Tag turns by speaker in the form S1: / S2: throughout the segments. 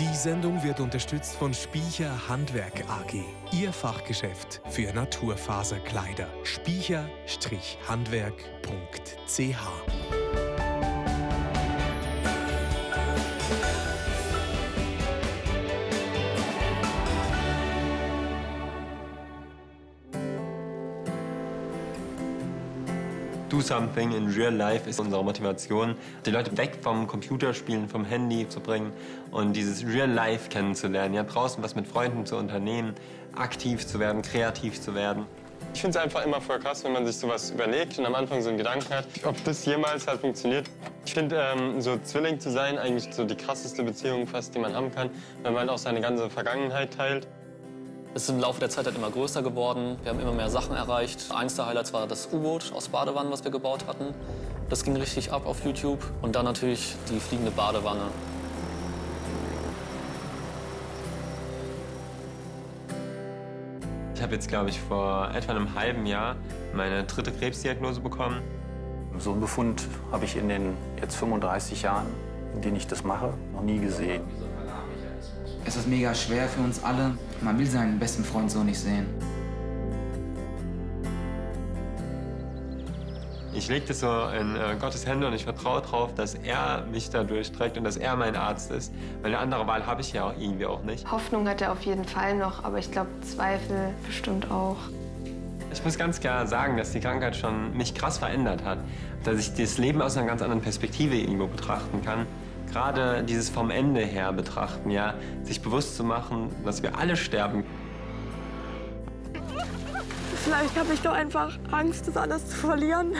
S1: Die Sendung wird unterstützt von Spiecher Handwerk AG, Ihr Fachgeschäft für Naturfaserkleider. Spiecher-handwerk.ch
S2: Something in Real Life ist unsere Motivation, die Leute weg vom Computerspielen, vom Handy zu bringen und dieses Real Life kennenzulernen. Ja, draußen was mit Freunden zu unternehmen, aktiv zu werden, kreativ zu werden.
S3: Ich finde es einfach immer voll krass, wenn man sich sowas überlegt und am Anfang so einen Gedanken hat, ob das jemals halt funktioniert. Ich finde, ähm, so Zwilling zu sein, eigentlich so die krasseste Beziehung fast, die man haben kann, weil man auch seine ganze Vergangenheit teilt.
S4: Es ist im Laufe der Zeit halt immer größer geworden. Wir haben immer mehr Sachen erreicht. Eins der Highlights war das U-Boot aus Badewannen, was wir gebaut hatten. Das ging richtig ab auf YouTube. Und dann natürlich die fliegende Badewanne.
S2: Ich habe jetzt, glaube ich, vor etwa einem halben Jahr meine dritte Krebsdiagnose bekommen.
S5: So einen Befund habe ich in den jetzt 35 Jahren, in denen ich das mache, noch nie gesehen.
S6: Es ist mega schwer für uns alle. Man will seinen besten Freund so nicht sehen.
S2: Ich lege das so in äh, Gottes Hände und ich vertraue darauf, dass er mich da durchträgt und dass er mein Arzt ist. Weil eine andere Wahl habe ich ja auch irgendwie auch nicht.
S7: Hoffnung hat er auf jeden Fall noch, aber ich glaube Zweifel bestimmt auch.
S2: Ich muss ganz klar sagen, dass die Krankheit schon mich krass verändert hat. Dass ich das Leben aus einer ganz anderen Perspektive irgendwo betrachten kann gerade dieses vom Ende her betrachten, ja, sich bewusst zu machen, dass wir alle sterben.
S7: Vielleicht habe ich doch einfach Angst, das alles zu verlieren.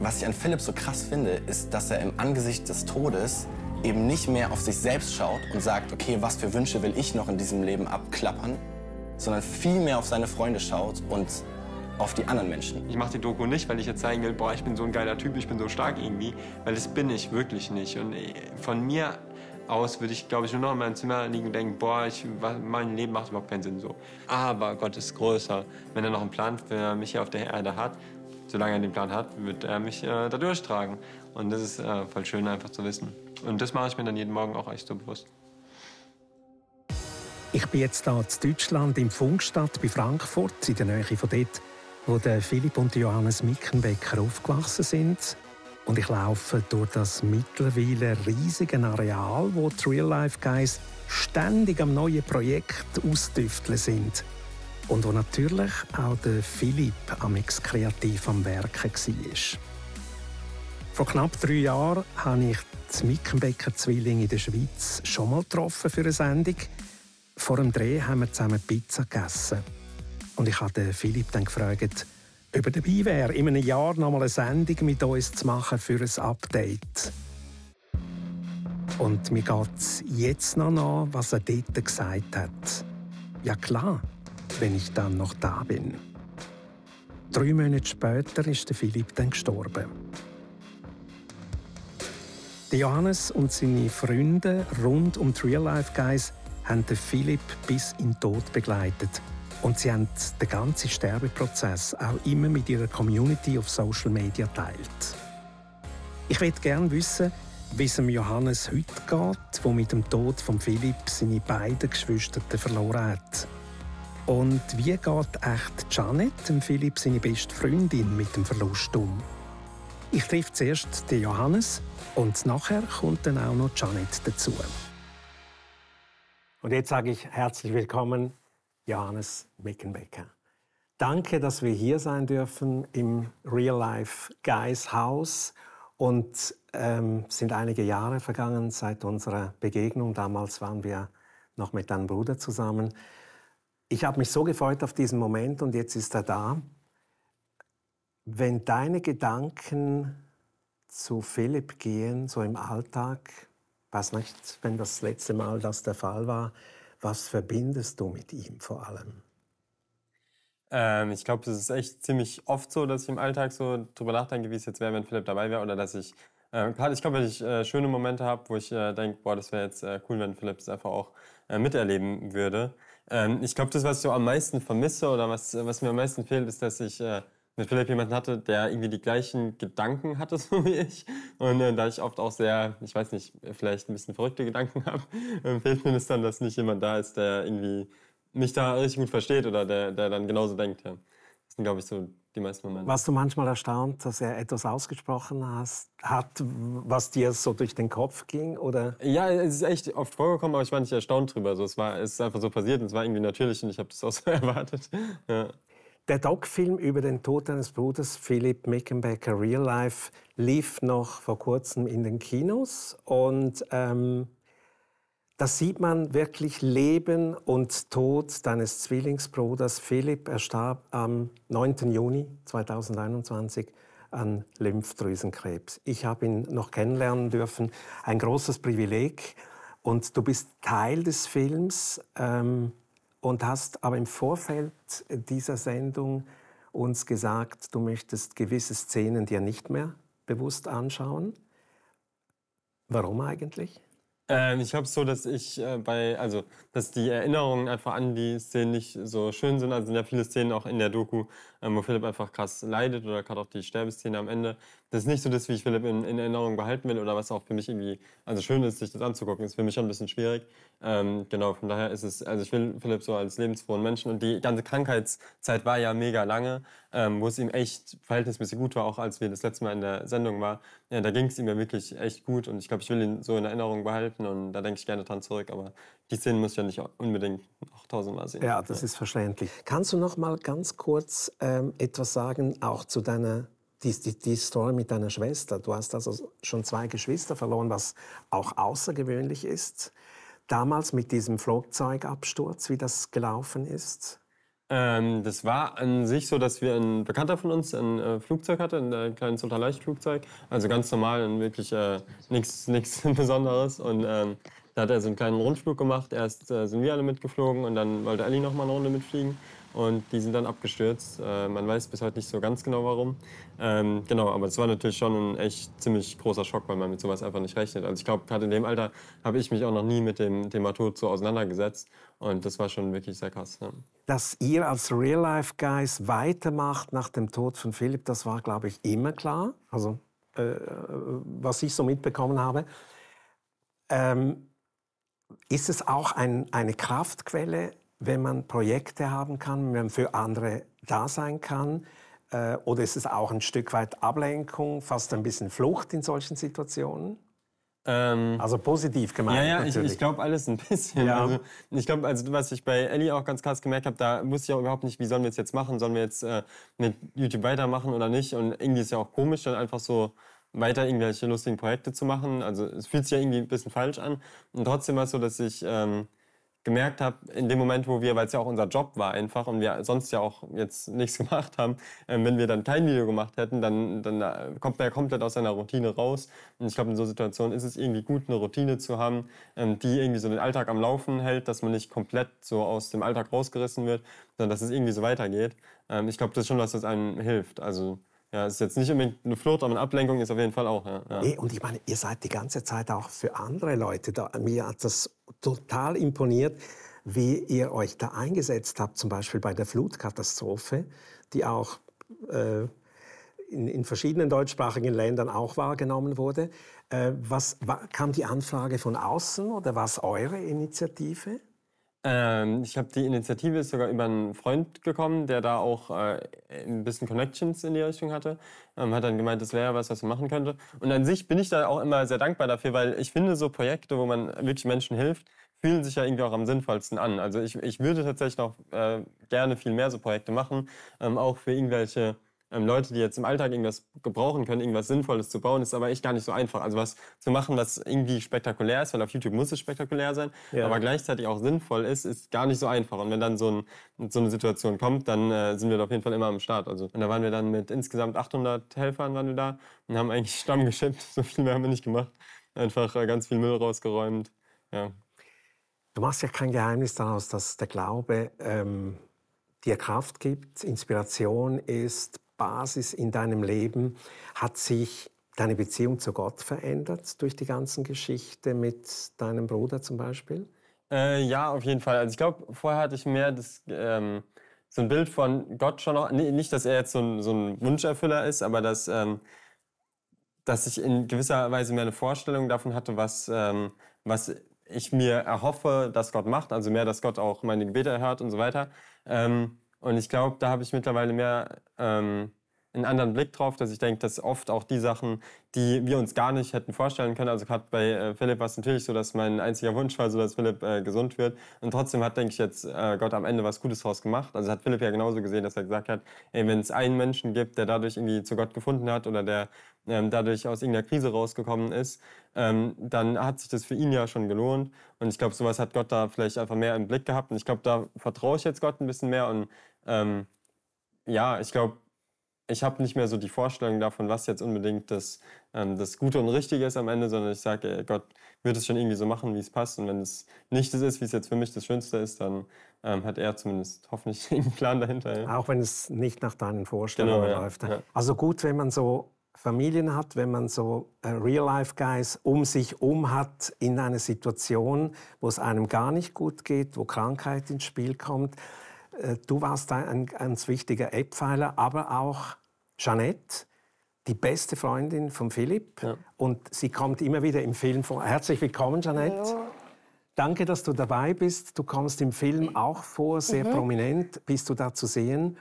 S8: Was ich an Philipp so krass finde, ist, dass er im Angesicht des Todes eben nicht mehr auf sich selbst schaut und sagt, okay, was für Wünsche will ich noch in diesem Leben abklappern, sondern viel mehr auf seine Freunde schaut und auf die anderen Menschen.
S2: Ich mache die Doku nicht, weil ich jetzt zeigen will, boah, ich bin so ein geiler Typ, ich bin so stark irgendwie, weil das bin ich wirklich nicht. Und äh, von mir aus würde ich, glaube ich, nur noch in meinem Zimmer liegen und denken, boah, ich, mein Leben macht überhaupt keinen Sinn so. Aber Gott ist größer. Wenn er noch einen Plan für mich hier auf der Erde hat, solange er den Plan hat, wird er mich äh, da durchtragen. Und das ist äh, voll schön einfach zu wissen. Und das mache ich mir dann jeden Morgen auch echt so bewusst.
S9: Ich bin jetzt hier in Deutschland, im Funkstadt bei Frankfurt, in der Nähe von dort, wo Philipp und Johannes Mickenbecker aufgewachsen sind. Und ich laufe durch das mittlerweile riesige Areal, wo die Real Life Guys ständig am neuen Projekt ausdüfteln sind. Und wo natürlich auch der Philipp am kreativ am Werken war. Vor knapp drei Jahren habe ich die Mickenbecker Zwillinge in der Schweiz schon mal getroffen für eine Sendung. Vor dem Dreh haben wir zusammen Pizza gegessen. Und ich habe Philipp dann gefragt, ob er dabei wäre, in einem Jahr noch mal eine Sendung mit uns zu machen für ein Update. Und mir geht es jetzt noch an, was er dort gesagt hat. Ja klar, wenn ich dann noch da bin. Drei Monate später ist der Philipp dann gestorben. Johannes und seine Freunde rund um die Real Life Guys haben den Philipp bis in den Tod begleitet und sie haben den ganzen Sterbeprozess auch immer mit ihrer Community auf Social Media teilt. Ich würde gerne wissen, wie es Johannes heute geht, wo mit dem Tod von Philipp seine beiden Geschwister verloren hat. Und wie geht echt Janet, dem Philipp seine beste Freundin, mit dem Verlust um? Ich treffe zuerst den Johannes und nachher kommt dann auch noch Janet dazu. Und jetzt sage ich herzlich willkommen Johannes Meckenbecker. Danke, dass wir hier sein dürfen im Real Life Guys Haus. Und ähm, sind einige Jahre vergangen seit unserer Begegnung. Damals waren wir noch mit deinem Bruder zusammen. Ich habe mich so gefreut auf diesen Moment und jetzt ist er da. Wenn deine Gedanken zu Philipp gehen, so im Alltag, weiß nicht, wenn das letzte Mal das der Fall war, was verbindest du mit ihm vor allem?
S3: Ähm, ich glaube, es ist echt ziemlich oft so, dass ich im Alltag so drüber nachdenke, wie es jetzt wäre, wenn Philipp dabei wäre. Oder dass ich, äh, ich glaube, wenn ich äh, schöne Momente habe, wo ich äh, denke, boah, das wäre jetzt äh, cool, wenn Philipp das einfach auch äh, miterleben würde. Ähm, ich glaube, das, was ich so am meisten vermisse oder was, was mir am meisten fehlt, ist, dass ich mit Philipp jemanden hatte, der irgendwie die gleichen Gedanken hatte so wie ich. Und äh, da ich oft auch sehr, ich weiß nicht, vielleicht ein bisschen verrückte Gedanken habe, äh, fehlt mir das dann, dass nicht jemand da ist, der irgendwie mich da richtig gut versteht oder der, der dann genauso denkt. Ja. Das sind, glaube ich, so die meisten Momente.
S9: Warst du manchmal erstaunt, dass er etwas ausgesprochen hast, hat, was dir so durch den Kopf ging? Oder?
S3: Ja, es ist echt oft vorgekommen, aber ich war nicht erstaunt drüber. Also es, war, es ist einfach so passiert und es war irgendwie natürlich und ich habe das auch so erwartet. Ja.
S9: Der Doc-Film über den Tod deines Bruders Philipp Mickenbecker Real Life lief noch vor kurzem in den Kinos und ähm, da sieht man wirklich Leben und Tod deines Zwillingsbruders Philipp. Er starb am 9. Juni 2021 an Lymphdrüsenkrebs. Ich habe ihn noch kennenlernen dürfen. Ein großes Privileg. Und du bist Teil des Films ähm, und hast aber im Vorfeld dieser Sendung uns gesagt, du möchtest gewisse Szenen dir nicht mehr bewusst anschauen. Warum eigentlich?
S3: Ähm, ich glaube so, dass ich äh, bei, also, dass die Erinnerungen einfach an die Szenen nicht so schön sind. Also sind ja viele Szenen auch in der Doku, ähm, wo Philipp einfach krass leidet oder gerade auch die Sterbeszene am Ende. Das ist nicht so das, wie ich Philipp in, in, Erinnerung behalten will oder was auch für mich irgendwie, also schön ist, sich das anzugucken, ist für mich schon ein bisschen schwierig. Ähm, genau, von daher ist es, also ich will Philipp so als lebensfrohen Menschen und die ganze Krankheitszeit war ja mega lange, ähm, wo es ihm echt verhältnismäßig gut war, auch als wir das letzte Mal in der Sendung waren. Ja, da ging es ihm ja wirklich echt gut und ich glaube, ich will ihn so in Erinnerung behalten und da denke ich gerne dran zurück, aber die Szenen muss ich ja nicht unbedingt noch tausendmal sehen.
S9: Ja, das ja. ist verständlich. Kannst du noch mal ganz kurz ähm, etwas sagen, auch zu deiner die, die, die, Story mit deiner Schwester. Du hast also schon zwei Geschwister verloren, was auch außergewöhnlich ist. Damals mit diesem Flugzeugabsturz, wie das gelaufen ist?
S3: Ähm, das war an sich so, dass wir ein Bekannter von uns ein äh, Flugzeug hatte, ein äh, kleines Unterleichtflugzeug. Also ganz normal und wirklich äh, nichts Besonderes. Und ähm, da hat er so einen kleinen Rundflug gemacht. Erst äh, sind wir alle mitgeflogen und dann wollte Ellie noch mal eine Runde mitfliegen und die sind dann abgestürzt. Äh, man weiß bis heute nicht so ganz genau warum. Ähm, genau, aber es war natürlich schon ein echt ziemlich großer Schock, weil man mit sowas einfach nicht rechnet. Also ich glaube, gerade in dem Alter habe ich mich auch noch nie mit dem Thema Tod so auseinandergesetzt und das war schon wirklich sehr krass. Ja.
S9: Dass ihr als Real-Life-Guys weitermacht nach dem Tod von Philipp, das war, glaube ich, immer klar. Also, äh, was ich so mitbekommen habe. Ähm, ist es auch ein, eine Kraftquelle wenn man Projekte haben kann, wenn man für andere da sein kann? Äh, oder ist es auch ein Stück weit Ablenkung, fast ein bisschen Flucht in solchen Situationen? Ähm, also positiv gemeint.
S3: Ja, ja, natürlich. ich, ich glaube alles ein bisschen. Ja. Also, ich glaube, also was ich bei Ellie auch ganz krass gemerkt habe, da wusste ich auch überhaupt nicht, wie sollen wir es jetzt machen? Sollen wir jetzt äh, mit YouTube weitermachen oder nicht? Und irgendwie ist es ja auch komisch, dann einfach so weiter irgendwelche lustigen Projekte zu machen. Also es fühlt sich ja irgendwie ein bisschen falsch an. Und trotzdem war es so, dass ich ähm, gemerkt habe, in dem Moment, wo wir, weil es ja auch unser Job war einfach und wir sonst ja auch jetzt nichts gemacht haben, äh, wenn wir dann kein Video gemacht hätten, dann, dann äh, kommt man ja komplett aus seiner Routine raus. Und ich glaube, in so Situationen ist es irgendwie gut, eine Routine zu haben, ähm, die irgendwie so den Alltag am Laufen hält, dass man nicht komplett so aus dem Alltag rausgerissen wird, sondern dass es irgendwie so weitergeht. Ähm, ich glaube, das ist schon was, das einem hilft. Also ja, ist jetzt nicht unbedingt eine Flucht, aber eine Ablenkung ist auf jeden Fall auch. Ja.
S9: ja. Nee, und ich meine, ihr seid die ganze Zeit auch für andere Leute da. Mir hat das total imponiert, wie ihr euch da eingesetzt habt, zum Beispiel bei der Flutkatastrophe, die auch äh, in, in, verschiedenen deutschsprachigen Ländern auch wahrgenommen wurde. Äh, was, war, kam die Anfrage von außen oder war es eure Initiative?
S3: Ähm, ich glaube, die Initiative sogar über einen Freund gekommen, der da auch äh, ein bisschen Connections in die Richtung hatte. Ähm, hat dann gemeint, das wäre ja was, was man machen könnte. Und an sich bin ich da auch immer sehr dankbar dafür, weil ich finde, so Projekte, wo man wirklich Menschen hilft, fühlen sich ja irgendwie auch am sinnvollsten an. Also ich, ich würde tatsächlich noch äh, gerne viel mehr so Projekte machen, ähm, auch für irgendwelche ähm, Leute, die jetzt im Alltag irgendwas gebrauchen können, irgendwas Sinnvolles zu bauen, ist aber echt gar nicht so einfach. Also was zu machen, was irgendwie spektakulär ist, weil auf YouTube muss es spektakulär sein, ja. aber gleichzeitig auch sinnvoll ist, ist gar nicht so einfach. Und wenn dann so, ein, so eine Situation kommt, dann äh, sind wir da auf jeden Fall immer am Start. Also, und da waren wir dann mit insgesamt 800 Helfern waren wir da und haben eigentlich Stamm geschippt. So viel mehr haben wir nicht gemacht. Einfach äh, ganz viel Müll rausgeräumt. Ja.
S9: Du machst ja kein Geheimnis daraus, dass der Glaube ähm, dir Kraft gibt, Inspiration ist, Basis in deinem Leben? Hat sich deine Beziehung zu Gott verändert durch die ganzen Geschichte mit deinem Bruder zum Beispiel?
S3: Äh, ja, auf jeden Fall. Also ich glaube, vorher hatte ich mehr das, ähm, so ein Bild von Gott schon noch, nicht, dass er jetzt so ein, so ein Wunscherfüller ist, aber dass, ähm, dass ich in gewisser Weise mehr eine Vorstellung davon hatte, was, ähm, was ich mir erhoffe, dass Gott macht, also mehr, dass Gott auch meine Gebete erhört und so weiter. Ähm, und ich glaube, da habe ich mittlerweile mehr ähm, einen anderen Blick drauf, dass ich denke, dass oft auch die Sachen, die wir uns gar nicht hätten vorstellen können, also gerade bei äh, Philipp war es natürlich so, dass mein einziger Wunsch war, so dass Philipp äh, gesund wird. Und trotzdem hat, denke ich, jetzt äh, Gott am Ende was Gutes draus gemacht. Also hat Philipp ja genauso gesehen, dass er gesagt hat, wenn es einen Menschen gibt, der dadurch irgendwie zu Gott gefunden hat oder der ähm, dadurch aus irgendeiner Krise rausgekommen ist, ähm, dann hat sich das für ihn ja schon gelohnt. Und ich glaube, sowas hat Gott da vielleicht einfach mehr im Blick gehabt. Und ich glaube, da vertraue ich jetzt Gott ein bisschen mehr. Und ähm, ja, ich glaube, ich habe nicht mehr so die Vorstellung davon, was jetzt unbedingt das, ähm, das Gute und Richtige ist am Ende, sondern ich sage, Gott wird es schon irgendwie so machen, wie es passt. Und wenn es nicht das ist, wie es jetzt für mich das Schönste ist, dann ähm, hat er zumindest hoffentlich einen Plan dahinter.
S9: Ja. Auch wenn es nicht nach deinen Vorstellungen genau, läuft. Ja. Also gut, wenn man so Familien hat, wenn man so äh, Real-Life-Guys um sich um hat in einer Situation, wo es einem gar nicht gut geht, wo Krankheit ins Spiel kommt. Äh, du warst ein ganz wichtiger Eckpfeiler, aber auch Jeanette, die beste Freundin von Philipp. Ja. Und sie kommt immer wieder im Film vor. Herzlich willkommen, Jeanette. Hallo. Danke, dass du dabei bist. Du kommst im Film auch vor, sehr mhm. prominent bist du da zu sehen.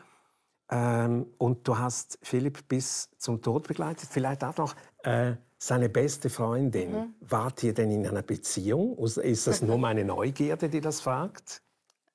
S9: Ähm, und du hast Philipp bis zum Tod begleitet. Vielleicht auch noch äh, seine beste Freundin. Mhm. Wart ihr denn in einer Beziehung? Ist das nur meine Neugierde, die das fragt?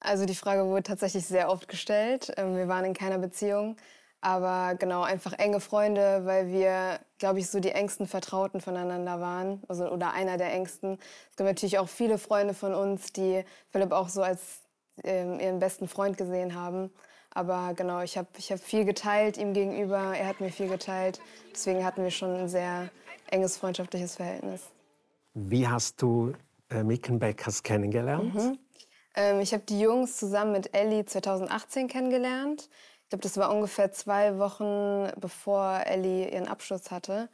S7: Also die Frage wurde tatsächlich sehr oft gestellt. Ähm, wir waren in keiner Beziehung. Aber genau, einfach enge Freunde, weil wir, glaube ich, so die engsten Vertrauten voneinander waren. Also, oder einer der engsten. Es gibt natürlich auch viele Freunde von uns, die Philipp auch so als ähm, ihren besten Freund gesehen haben. Aber genau, ich habe ich hab viel geteilt ihm gegenüber, er hat mir viel geteilt. Deswegen hatten wir schon ein sehr enges freundschaftliches Verhältnis.
S9: Wie hast du äh, Mickenbeckers kennengelernt? Mhm.
S7: Ähm, ich habe die Jungs zusammen mit Ellie 2018 kennengelernt. Ich glaube, das war ungefähr zwei Wochen, bevor Ellie ihren Abschluss hatte.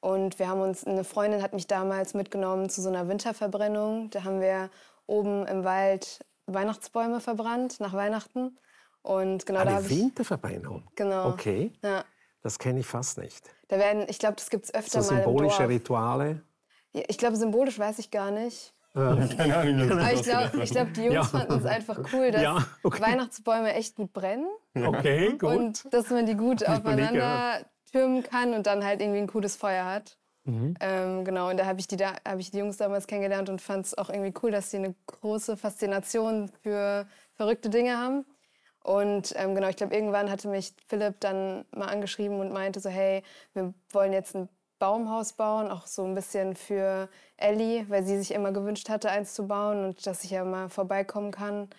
S7: Und wir haben uns, eine Freundin hat mich damals mitgenommen zu so einer Winterverbrennung. Da haben wir oben im Wald Weihnachtsbäume verbrannt nach Weihnachten. Und genau
S9: Eine
S7: da habe
S9: ich Winterverbrennung.
S7: Genau.
S9: Okay. Ja. Das kenne ich fast nicht.
S7: Da werden, ich glaube, das gibt es öfter
S9: so
S7: mal.
S9: Symbolische Rituale.
S7: Ich glaube, symbolisch weiß ich gar nicht.
S3: Keine Ahnung.
S7: Aber ich glaube, glaub, die Jungs ja. fanden es einfach cool, dass ja, okay. Weihnachtsbäume echt gut brennen.
S9: Okay, gut.
S7: Und dass man die gut aufeinander türmen kann und dann halt irgendwie ein cooles Feuer hat. Mhm. Ähm, genau, und da habe ich, die hab ich die Jungs damals kennengelernt und fand es auch irgendwie cool, dass sie eine große Faszination für verrückte Dinge haben. Und ähm, genau, ich glaube, irgendwann hatte mich Philipp dann mal angeschrieben und meinte so, hey, wir wollen jetzt ein Baumhaus bauen, auch so ein bisschen für Ellie, weil sie sich immer gewünscht hatte, eins zu bauen und dass ich ja mal vorbeikommen kann.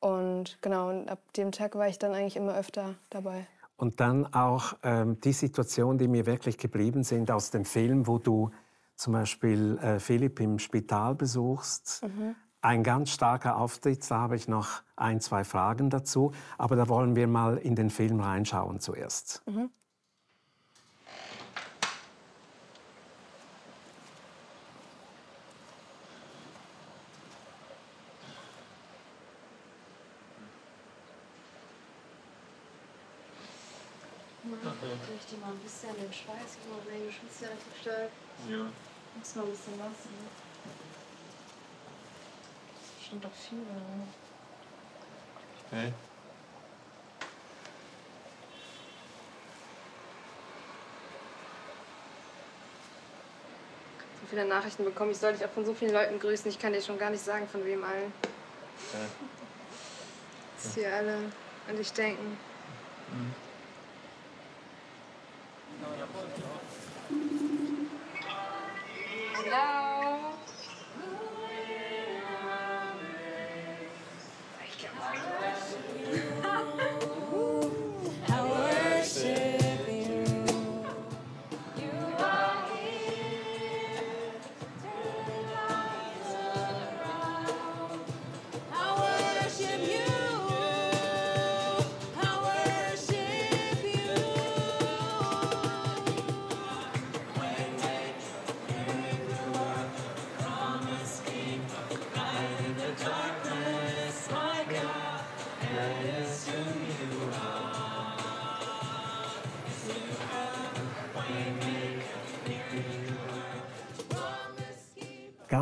S7: Und genau, und ab dem Tag war ich dann eigentlich immer öfter dabei.
S9: Und dann auch ähm, die Situationen, die mir wirklich geblieben sind aus dem Film, wo du zum Beispiel äh, Philipp im Spital besuchst. Mhm. Ein ganz starker Auftritt, da habe ich noch ein, zwei Fragen dazu. Aber da wollen wir mal in den Film reinschauen zuerst. Mhm.
S7: Durch die mal ein bisschen den Schweiß, du schwitzt ja relativ stark. Ja. Muss mal ein bisschen lassen. Schon doch viel, oder?
S2: Okay.
S7: So viele Nachrichten bekommen. Ich soll dich auch von so vielen Leuten grüßen. Ich kann dir schon gar nicht sagen, von wem allen. Ja. Dass hier alle an dich denken. Mhm. Thank you.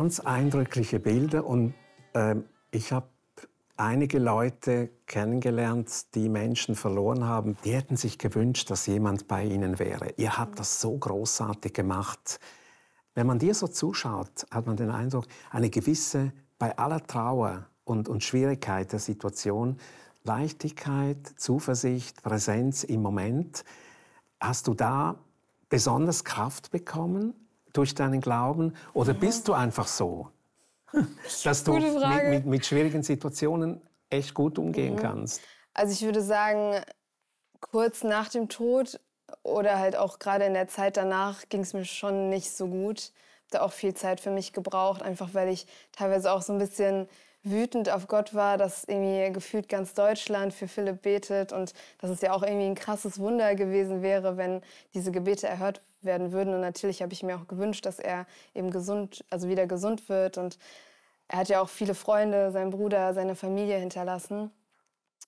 S9: Ganz eindrückliche Bilder und äh, ich habe einige Leute kennengelernt, die Menschen verloren haben. Die hätten sich gewünscht, dass jemand bei ihnen wäre. Ihr habt das so großartig gemacht. Wenn man dir so zuschaut, hat man den Eindruck, eine gewisse, bei aller Trauer und, und Schwierigkeit der Situation, Leichtigkeit, Zuversicht, Präsenz im Moment. Hast du da besonders Kraft bekommen durch deinen Glauben? Oder bist du einfach so, dass du mit, mit, mit, schwierigen Situationen echt gut umgehen mhm. kannst?
S7: Also ich würde sagen, kurz nach dem Tod oder halt auch gerade in der Zeit danach ging es mir schon nicht so gut. Ich habe auch viel Zeit für mich gebraucht, einfach weil ich teilweise auch so ein bisschen wütend auf Gott war, dass irgendwie gefühlt ganz Deutschland für Philipp betet und dass es ja auch irgendwie ein krasses Wunder gewesen wäre, wenn diese Gebete erhört werden würden. Und natürlich habe ich mir auch gewünscht, dass er eben gesund, also wieder gesund wird. Und er hat ja auch viele Freunde, seinen Bruder, seine Familie hinterlassen.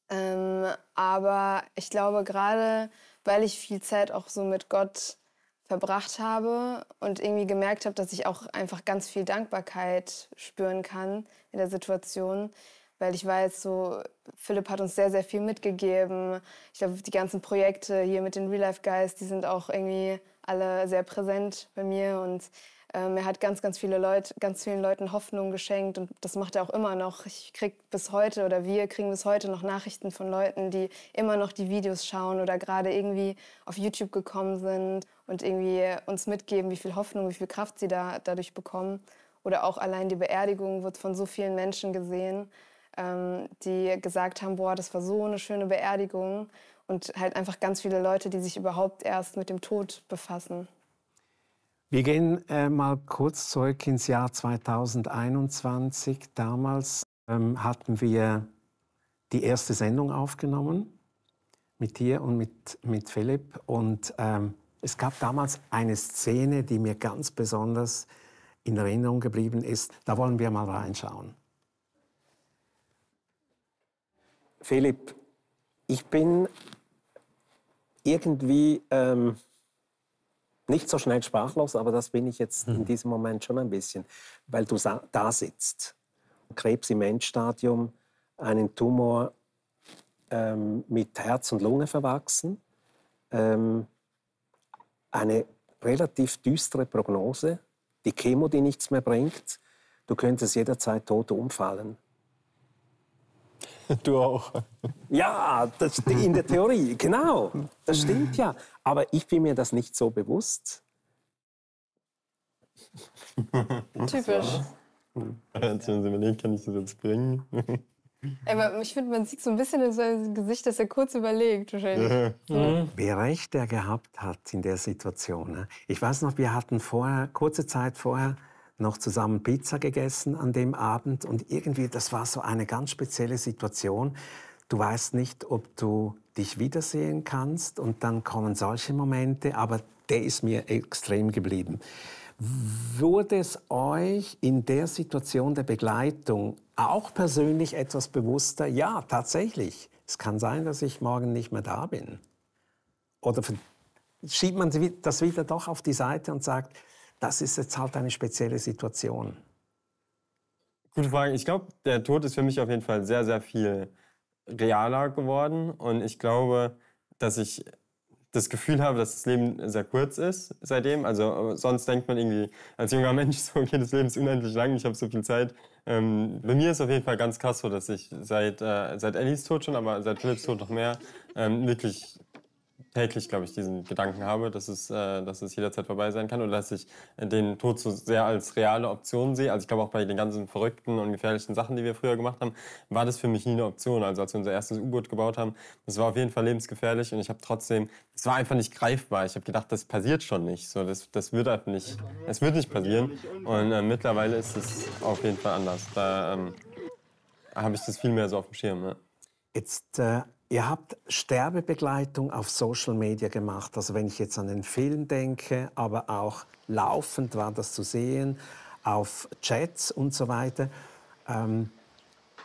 S7: Ähm, aber ich glaube, gerade weil ich viel Zeit auch so mit Gott verbracht habe und irgendwie gemerkt habe, dass ich auch einfach ganz viel Dankbarkeit spüren kann in der Situation, weil ich weiß, so Philipp hat uns sehr, sehr viel mitgegeben. Ich glaube, die ganzen Projekte hier mit den Real Life Guys, die sind auch irgendwie alle sehr präsent bei mir und ähm, er hat ganz, ganz viele Leute, ganz vielen Leuten Hoffnung geschenkt und das macht er auch immer noch. Ich krieg bis heute oder wir kriegen bis heute noch Nachrichten von Leuten, die immer noch die Videos schauen oder gerade irgendwie auf YouTube gekommen sind und irgendwie uns mitgeben, wie viel Hoffnung, wie viel Kraft sie da dadurch bekommen. Oder auch allein die Beerdigung wird von so vielen Menschen gesehen, ähm, die gesagt haben, boah, das war so eine schöne Beerdigung und halt einfach ganz viele Leute, die sich überhaupt erst mit dem Tod befassen.
S9: Wir gehen äh, mal kurz zurück ins Jahr 2021. Damals ähm, hatten wir die erste Sendung aufgenommen mit dir und mit, mit Philipp. Und ähm, es gab damals eine Szene, die mir ganz besonders in Erinnerung geblieben ist. Da wollen wir mal reinschauen.
S10: Philipp, ich bin irgendwie ähm, nicht so schnell sprachlos, aber das bin ich jetzt in mhm. diesem Moment schon ein bisschen, weil du da sitzt. Krebs im Endstadium, einen Tumor ähm, mit Herz und Lunge verwachsen, ähm, eine relativ düstere Prognose, die Chemo, die nichts mehr bringt, du könntest jederzeit tot umfallen.
S3: Du auch.
S10: Ja, das, in der Theorie, genau. Das stimmt ja. Aber ich bin mir das nicht so bewusst.
S7: Typisch.
S3: Jetzt wenn Sie überlegen, kann ich das jetzt bringen?
S7: Aber ich finde, man sieht so ein bisschen in seinem Gesicht, dass er kurz überlegt. Wahrscheinlich.
S9: Mhm. Wie recht er gehabt hat in der Situation. Ne? Ich weiß noch, wir hatten vorher, kurze Zeit vorher, noch zusammen Pizza gegessen an dem Abend und irgendwie, das war so eine ganz spezielle Situation. Du weißt nicht, ob du dich wiedersehen kannst und dann kommen solche Momente, aber der ist mir extrem geblieben. Wurde es euch in der Situation der Begleitung auch persönlich etwas bewusster? Ja, tatsächlich. Es kann sein, dass ich morgen nicht mehr da bin. Oder schiebt man das wieder doch auf die Seite und sagt, das ist jetzt halt eine spezielle Situation.
S3: Gute Frage. Ich glaube, der Tod ist für mich auf jeden Fall sehr, sehr viel realer geworden. Und ich glaube, dass ich das Gefühl habe, dass das Leben sehr kurz ist seitdem. Also sonst denkt man irgendwie als junger Mensch so, okay, das Leben ist unendlich lang, ich habe so viel Zeit. Ähm, bei mir ist auf jeden Fall ganz krass so, dass ich seit, äh, seit Ellies Tod schon, aber seit Philipps Tod noch mehr, ähm, wirklich täglich, glaube ich, diesen Gedanken habe, dass es, äh, dass es jederzeit vorbei sein kann oder dass ich den Tod so sehr als reale Option sehe. Also ich glaube auch bei den ganzen verrückten und gefährlichen Sachen, die wir früher gemacht haben, war das für mich nie eine Option. Also als wir unser erstes U-Boot gebaut haben, das war auf jeden Fall lebensgefährlich und ich habe trotzdem, es war einfach nicht greifbar. Ich habe gedacht, das passiert schon nicht. So, das, das wird einfach nicht, es wird nicht passieren. Und äh, mittlerweile ist es auf jeden Fall anders. Da ähm, habe ich das viel mehr so auf dem Schirm. Ne?
S9: Jetzt äh, Ihr habt Sterbebegleitung auf Social Media gemacht. Also wenn ich jetzt an den Film denke, aber auch laufend war das zu sehen, auf Chats und so weiter. Ähm,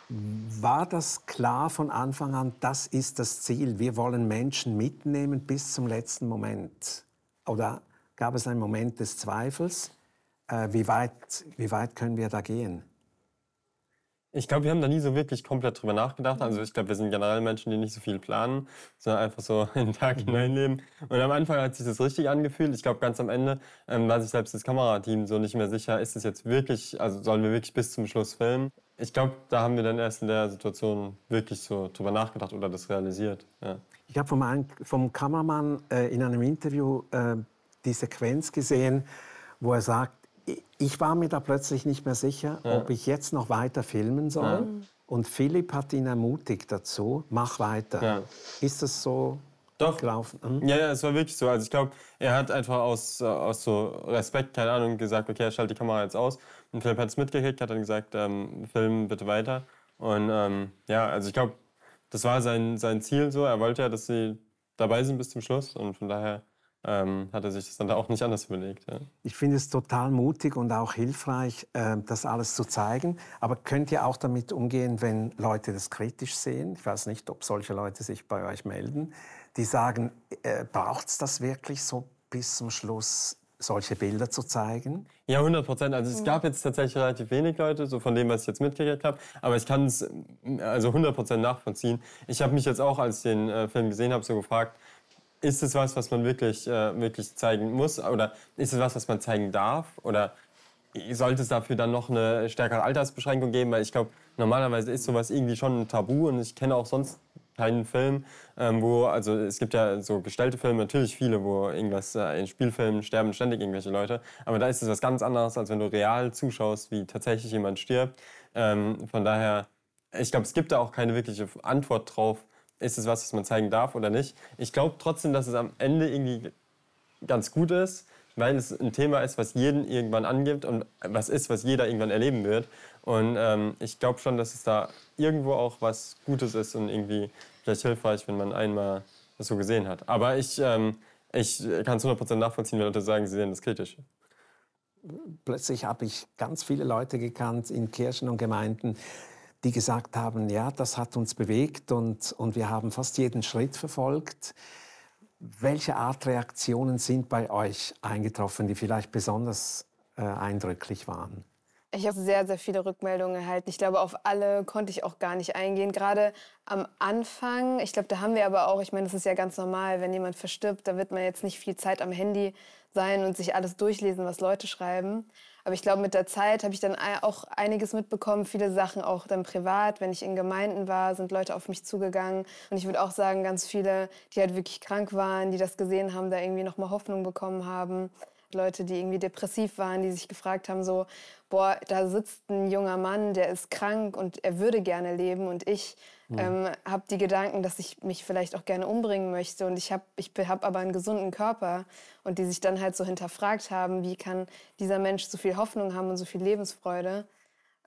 S9: war das klar von Anfang an, das ist das Ziel, wir wollen Menschen mitnehmen bis zum letzten Moment? Oder gab es einen Moment des Zweifels? Äh, wie, weit, wie weit können wir da gehen?
S3: Ich glaube, wir haben da nie so wirklich komplett drüber nachgedacht. Also ich glaube, wir sind generell Menschen, die nicht so viel planen, sondern einfach so in den Tag mhm. hineinleben. Und am Anfang hat sich das richtig angefühlt. Ich glaube, ganz am Ende ähm, war sich selbst das Kamerateam so nicht mehr sicher, ist es jetzt wirklich, also sollen wir wirklich bis zum Schluss filmen? Ich glaube, da haben wir dann erst in der Situation wirklich so drüber nachgedacht oder das realisiert. Ja.
S9: Ich habe vom, vom Kameramann äh, in einem Interview äh, die Sequenz gesehen, wo er sagt, ich war mir da plötzlich nicht mehr sicher, ja. ob ich jetzt noch weiter filmen soll. Ja. Und Philipp hat ihn ermutigt dazu, mach weiter. Ja. Ist das so
S3: Doch. gelaufen? Hm? Ja, ja, es war wirklich so. Also ich glaube, er hat einfach aus, aus so Respekt, keine Ahnung, gesagt, okay, schaltet die Kamera jetzt aus. Und Philipp hat es mitgekriegt, hat dann gesagt, ähm, film bitte weiter. Und ähm, ja, also ich glaube, das war sein, sein Ziel so. Er wollte ja, dass sie dabei sind bis zum Schluss. Und von daher ähm, hat er sich das dann da auch nicht anders überlegt. Ja.
S9: Ich finde es total mutig und auch hilfreich, äh, das alles zu zeigen. Aber könnt ihr auch damit umgehen, wenn Leute das kritisch sehen? Ich weiß nicht, ob solche Leute sich bei euch melden, die sagen, äh, braucht es das wirklich so bis zum Schluss? solche Bilder zu zeigen?
S3: Ja, 100 Prozent. Also es gab jetzt tatsächlich relativ wenig Leute, so von dem, was ich jetzt mitgekriegt habe. Aber ich kann es also 100 Prozent nachvollziehen. Ich habe mich jetzt auch, als ich den äh, Film gesehen habe, so gefragt, ist es was, was man wirklich, äh, wirklich zeigen muss? Oder ist es was, was man zeigen darf? Oder sollte es dafür dann noch eine stärkere Altersbeschränkung geben? Weil ich glaube, normalerweise ist sowas irgendwie schon ein Tabu und ich kenne auch sonst keinen Film, ähm, wo, also es gibt ja so gestellte Filme, natürlich viele, wo irgendwas, äh, in Spielfilmen sterben ständig irgendwelche Leute, aber da ist es was ganz anderes, als wenn du real zuschaust, wie tatsächlich jemand stirbt. Ähm, von daher, ich glaube, es gibt da auch keine wirkliche Antwort drauf, ist es was, was man zeigen darf oder nicht. Ich glaube trotzdem, dass es am Ende irgendwie ganz gut ist, weil es ein Thema ist, was jeden irgendwann angibt und was ist, was jeder irgendwann erleben wird. Und ähm, ich glaube schon, dass es da irgendwo auch was Gutes ist und irgendwie vielleicht hilfreich, wenn man einmal das so gesehen hat. Aber ich, ähm, ich kann es 100% nachvollziehen, wenn Leute sagen, sie sehen das kritisch.
S9: Plötzlich habe ich ganz viele Leute gekannt in Kirchen und Gemeinden, die gesagt haben, ja, das hat uns bewegt und, und wir haben fast jeden Schritt verfolgt. Welche Art Reaktionen sind bei euch eingetroffen, die vielleicht besonders äh, eindrücklich waren?
S7: Ich habe sehr, sehr viele Rückmeldungen erhalten. Ich glaube, auf alle konnte ich auch gar nicht eingehen. Gerade am Anfang, ich glaube, da haben wir aber auch, ich meine, das ist ja ganz normal, wenn jemand verstirbt, da wird man jetzt nicht viel Zeit am Handy sein und sich alles durchlesen, was Leute schreiben. Aber ich glaube, mit der Zeit habe ich dann auch einiges mitbekommen, viele Sachen auch dann privat. Wenn ich in Gemeinden war, sind Leute auf mich zugegangen. Und ich würde auch sagen, ganz viele, die halt wirklich krank waren, die das gesehen haben, da irgendwie nochmal Hoffnung bekommen haben. Leute, die irgendwie depressiv waren, die sich gefragt haben, so, boah, da sitzt ein junger Mann, der ist krank und er würde gerne leben und ich mhm. ähm, habe die Gedanken, dass ich mich vielleicht auch gerne umbringen möchte und ich habe ich hab aber einen gesunden Körper und die sich dann halt so hinterfragt haben, wie kann dieser Mensch so viel Hoffnung haben und so viel Lebensfreude.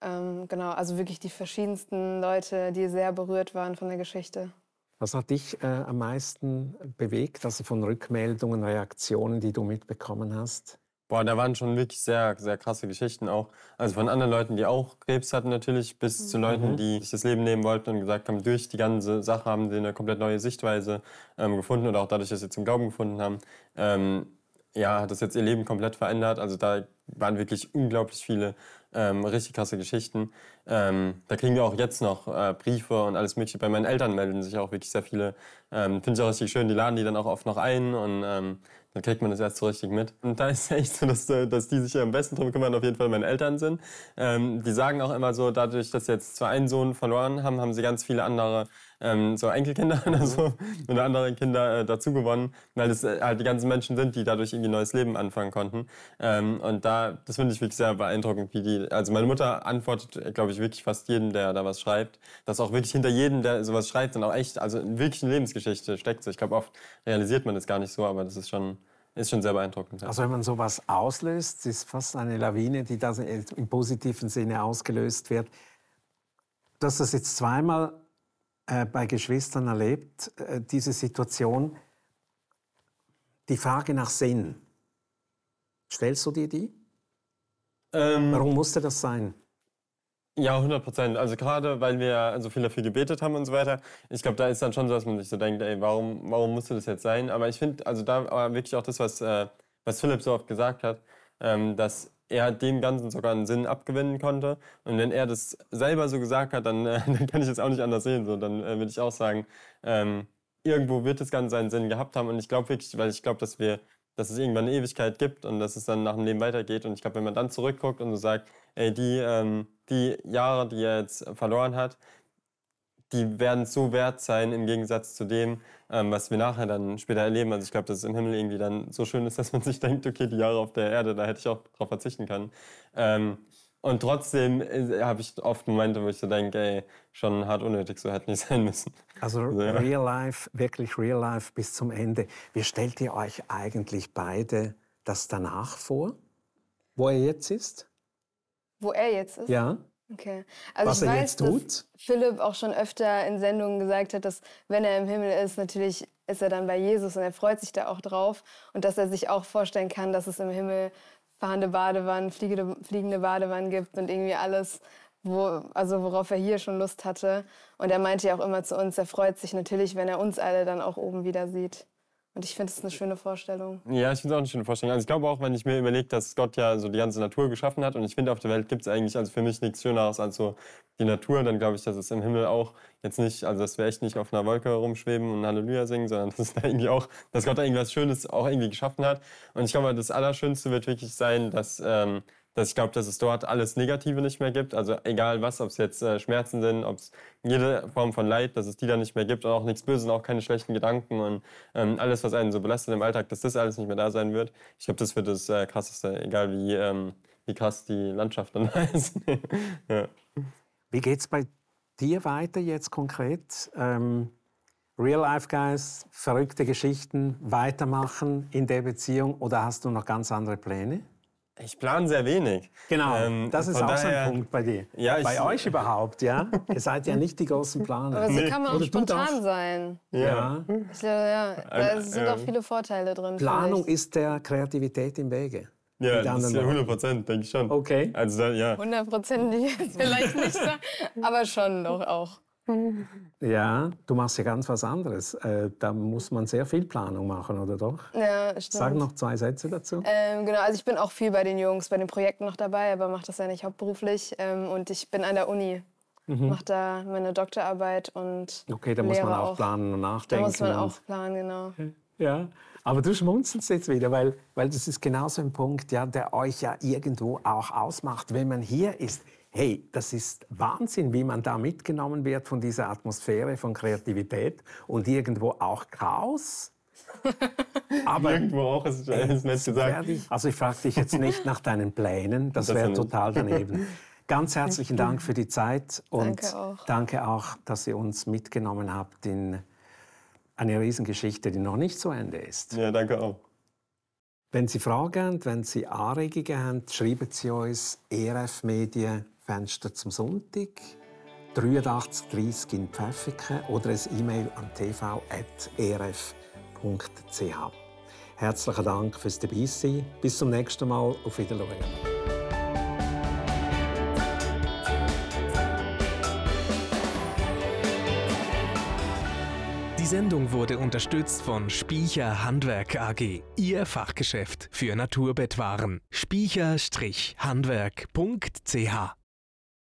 S7: Ähm, genau, also wirklich die verschiedensten Leute, die sehr berührt waren von der Geschichte.
S9: Was hat dich äh, am meisten bewegt, also von Rückmeldungen, Reaktionen, die du mitbekommen hast?
S3: Boah, da waren schon wirklich sehr, sehr krasse Geschichten auch. Also von anderen Leuten, die auch Krebs hatten natürlich, bis mhm. zu Leuten, die sich das Leben nehmen wollten und gesagt haben, durch die ganze Sache haben sie eine komplett neue Sichtweise ähm, gefunden oder auch dadurch, dass sie zum Glauben gefunden haben. Ähm, ja, hat das jetzt ihr Leben komplett verändert. Also da waren wirklich unglaublich viele ähm, richtig krasse Geschichten. Ähm, da kriegen wir auch jetzt noch äh, Briefe und alles Mögliche. Bei meinen Eltern melden sich auch wirklich sehr viele. Ähm, Finde ich auch richtig schön. Die laden die dann auch oft noch ein und ähm, dann kriegt man das erst so richtig mit. Und da ist es echt so, dass, dass die sich am besten drum kümmern, auf jeden Fall meine Eltern sind. Ähm, die sagen auch immer so, dadurch, dass jetzt zwar einen Sohn verloren haben, haben sie ganz viele andere ähm, so Enkelkinder oder mhm. so oder andere Kinder äh, dazu gewonnen, weil es äh, halt die ganzen Menschen sind, die dadurch irgendwie ein neues Leben anfangen konnten. Ähm, und da, das finde ich wirklich sehr beeindruckend, wie die, also meine Mutter antwortet, glaube ich, wirklich fast jeden, der da was schreibt, dass auch wirklich hinter jedem, der sowas schreibt, dann auch echt, also wirklich eine Lebensgeschichte steckt. So. Ich glaube, oft realisiert man das gar nicht so, aber das ist schon, ist schon sehr beeindruckend. Ja.
S9: Also wenn man sowas auslöst, ist fast eine Lawine, die da im positiven Sinne ausgelöst wird. Du hast das jetzt zweimal äh, bei Geschwistern erlebt, äh, diese Situation, die Frage nach Sinn. Stellst du dir die? Ähm, Warum musste das sein?
S3: Ja, 100 Prozent. Also gerade, weil wir so viel dafür gebetet haben und so weiter. Ich glaube, da ist dann schon so, dass man sich so denkt, ey, warum, warum musste das jetzt sein? Aber ich finde, also da war wirklich auch das, was, äh, was Philipp so oft gesagt hat, ähm, dass er dem Ganzen sogar einen Sinn abgewinnen konnte. Und wenn er das selber so gesagt hat, dann, äh, dann kann ich es auch nicht anders sehen. So, dann äh, würde ich auch sagen, ähm, irgendwo wird das Ganze seinen Sinn gehabt haben. Und ich glaube wirklich, weil ich glaube, dass wir dass es irgendwann eine Ewigkeit gibt und dass es dann nach dem Leben weitergeht. Und ich glaube, wenn man dann zurückguckt und so sagt, ey, die, ähm, die Jahre, die er jetzt verloren hat, die werden so wert sein im Gegensatz zu dem, ähm, was wir nachher dann später erleben. Also ich glaube, dass es im Himmel irgendwie dann so schön ist, dass man sich denkt, okay, die Jahre auf der Erde, da hätte ich auch drauf verzichten können. Ähm, und trotzdem äh, habe ich oft Momente, wo ich so denke, ey, schon hart unnötig, so hätte nicht sein müssen.
S9: Also, ja. Real Life, wirklich Real Life bis zum Ende. Wie stellt ihr euch eigentlich beide das danach vor, wo er jetzt ist?
S7: Wo er jetzt ist?
S9: Ja.
S7: Okay. Also
S9: Was
S7: ich
S9: er
S7: weiß,
S9: jetzt tut?
S7: dass Philipp auch schon öfter in Sendungen gesagt hat, dass wenn er im Himmel ist, natürlich ist er dann bei Jesus und er freut sich da auch drauf und dass er sich auch vorstellen kann, dass es im Himmel fahrende Badewannen, fliegende, fliegende Badewannen gibt und irgendwie alles, wo, also worauf er hier schon Lust hatte. Und er meinte ja auch immer zu uns, er freut sich natürlich, wenn er uns alle dann auch oben wieder sieht. Und ich finde es eine schöne Vorstellung.
S3: Ja, ich finde es auch eine schöne Vorstellung. Also ich glaube auch, wenn ich mir überlege, dass Gott ja so die ganze Natur geschaffen hat und ich finde, auf der Welt gibt es eigentlich also für mich nichts Schöneres als so die Natur, dann glaube ich, dass es im Himmel auch jetzt nicht, also dass wir echt nicht auf einer Wolke rumschweben und Halleluja singen, sondern dass da irgendwie auch, dass Gott da irgendwas Schönes auch irgendwie geschaffen hat. Und ich glaube, das Allerschönste wird wirklich sein, dass ähm, dass ich glaube, dass es dort alles Negative nicht mehr gibt. Also egal was, ob es jetzt äh, Schmerzen sind, ob es jede Form von Leid, dass es die da nicht mehr gibt und auch nichts Böses und auch keine schlechten Gedanken und ähm, alles, was einen so belastet im Alltag, dass das alles nicht mehr da sein wird. Ich glaube, das wird das äh, Krasseste, egal wie, ähm, wie krass die Landschaft dann ist. ja.
S9: Wie es bei dir weiter jetzt konkret? Ähm, Real-Life-Guys, verrückte Geschichten, weitermachen in der Beziehung oder hast du noch ganz andere Pläne?
S3: Ich plane sehr wenig.
S9: Genau, ähm, das ist auch daher, so ein Punkt bei dir.
S3: Ja,
S9: bei euch überhaupt, ja? Ihr seid ja nicht die großen Planer.
S7: Aber so nee. kann man auch spontan sein.
S9: Ja.
S7: Ich glaube, ja, da sind auch viele Vorteile drin.
S9: Planung ist der Kreativität im Wege.
S3: Ja, das ist ja 100 Prozent, denke ich schon.
S9: Okay.
S3: Also, ja.
S7: 100 Prozent vielleicht nicht so, aber schon doch auch.
S9: Ja, du machst ja ganz was anderes. Äh, da muss man sehr viel Planung machen, oder doch?
S7: Ja, stimmt.
S9: Sag noch zwei Sätze dazu.
S7: Ähm, genau, also ich bin auch viel bei den Jungs, bei den Projekten noch dabei, aber mache das ja nicht hauptberuflich. Ähm, und ich bin an der Uni, mhm. mache da meine Doktorarbeit und
S9: Okay, da muss man auch, auch, planen und nachdenken.
S7: Da muss man auch planen, genau.
S9: Ja, aber du schmunzelst jetzt wieder, weil, weil das ist genau so ein Punkt, ja, der euch ja irgendwo auch ausmacht, wenn man hier ist hey, das ist Wahnsinn, wie man da mitgenommen wird von dieser Atmosphäre von Kreativität und irgendwo auch Chaos.
S3: Aber irgendwo auch, ist alles nett gesagt.
S9: Ich, also ich frage dich jetzt nicht nach deinen Plänen, das, das wäre total daneben. Ganz herzlichen Dank für die Zeit und danke auch. danke auch, dass ihr uns mitgenommen habt in eine Riesengeschichte, die noch nicht zu Ende ist.
S3: Ja, danke auch.
S9: Wenn Sie Fragen haben, wenn Sie Anregungen haben, schreiben Sie uns ERF-Medien Fenster zum Sonntag 8330 in Pfäffiken oder ein E-Mail an tv.erf.ch. Herzlichen Dank fürs Dabeisein. Bis zum nächsten Mal. Auf Wiedersehen.
S1: Die Sendung wurde unterstützt von Spiecher Handwerk AG, Ihr Fachgeschäft für Naturbettwaren. Spiecher-Handwerk.ch